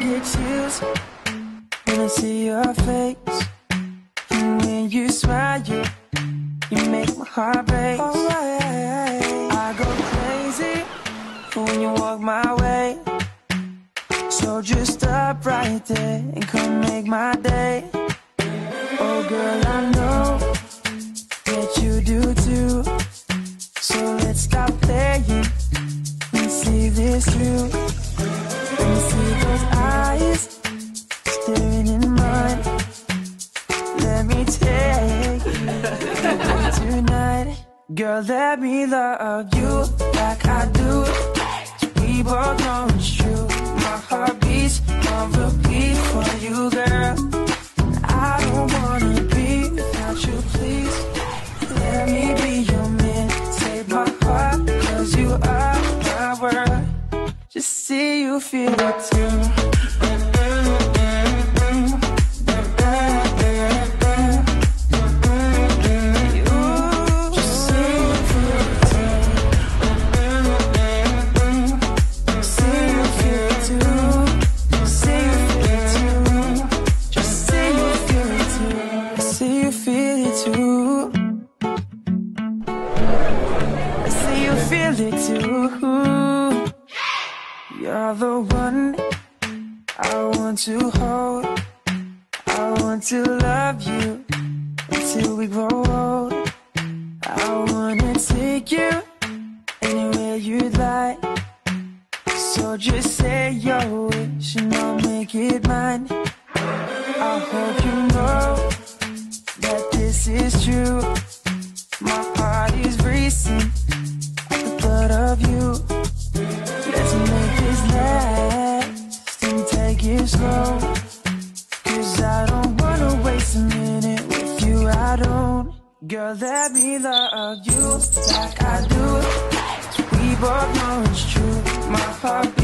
get chills when I see your face. And when you smile, you, you make my heart race. Alright, I go crazy when you walk my way. So just stop right there and come make my day. Oh, girl, I know. Staring in mine. Let me take you tonight. Girl, let me love you like I do. We both know it's true. My heart beats on repeat for you, girl. I don't wanna be without you, please. Let me be your man. Take my heart, cause you are my world. Just see you feel it too. Feel it too. You're the one I want to hold. I want to love you until we grow old. I wanna take you anywhere you'd like. So just say your wish and I'll make it mine. I hope you know that this is true. Of you. Let's make this last and take it slow. Cause I don't wanna waste a minute with you, I don't. Girl, let me love you like I do. We both know it's true. My heart